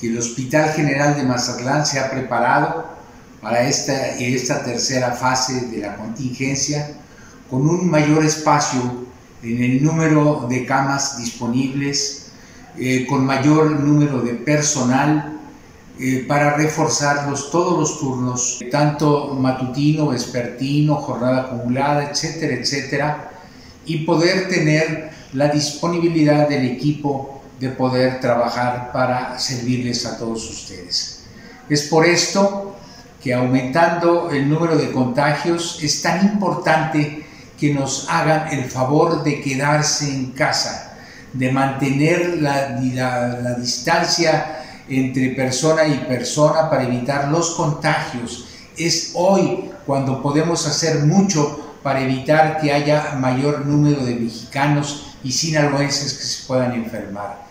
que el Hospital General de Mazatlán se ha preparado para esta, esta tercera fase de la contingencia con un mayor espacio en el número de camas disponibles, eh, con mayor número de personal eh, para reforzar todos los turnos, tanto matutino, vespertino, jornada acumulada, etcétera, etcétera, y poder tener la disponibilidad del equipo de poder trabajar para servirles a todos ustedes. Es por esto que aumentando el número de contagios es tan importante que nos hagan el favor de quedarse en casa, de mantener la, la, distancia entre persona y persona para evitar los contagios. Es hoy cuando podemos hacer mucho para evitar que haya mayor número de mexicanos y sinaloenses que se puedan enfermar.